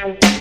Yeah.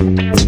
Música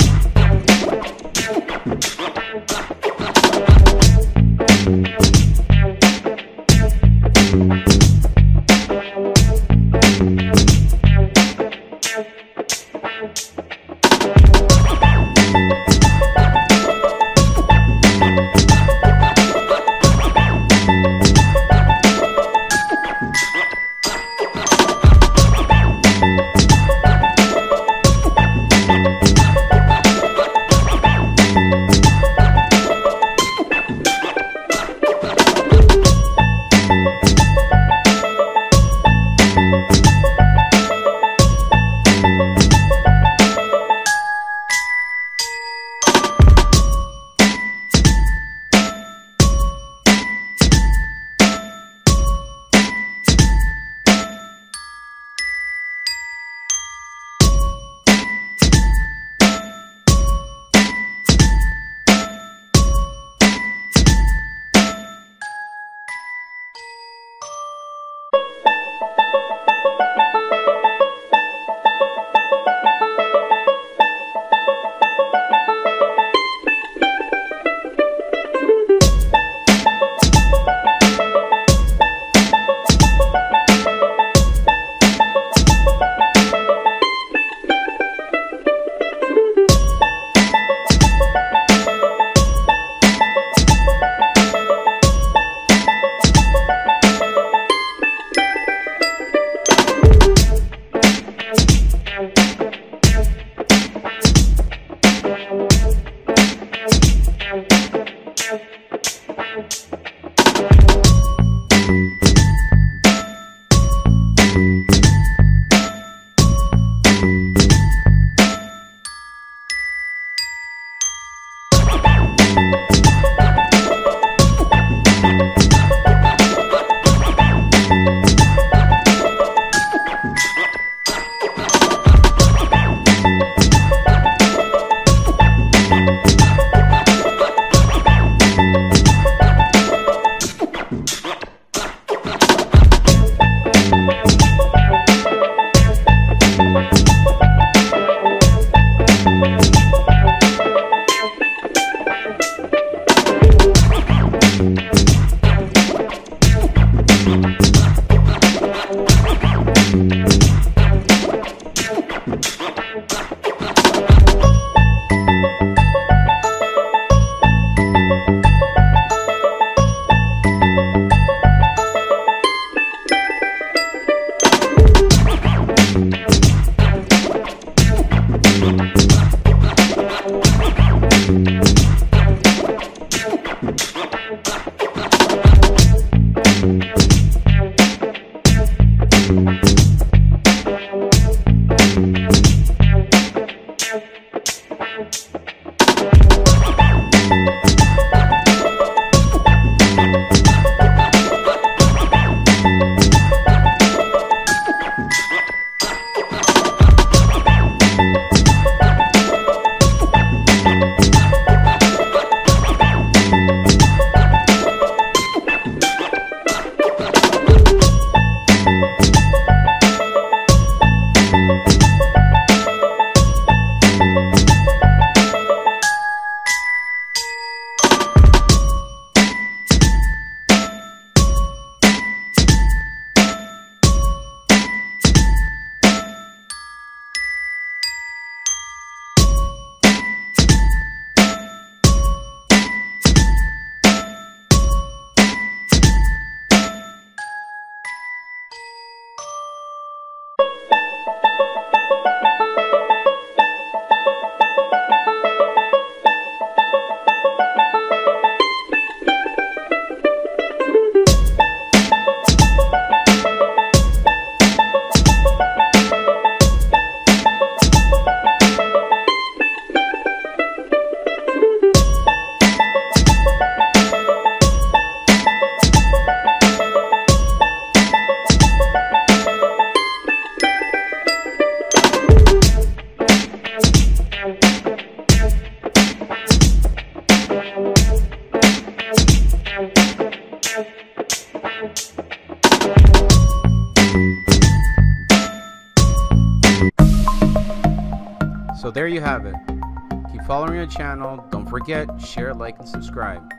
Channel. Don't forget, share, like, and subscribe.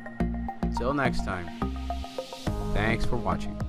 Until next time, thanks for watching.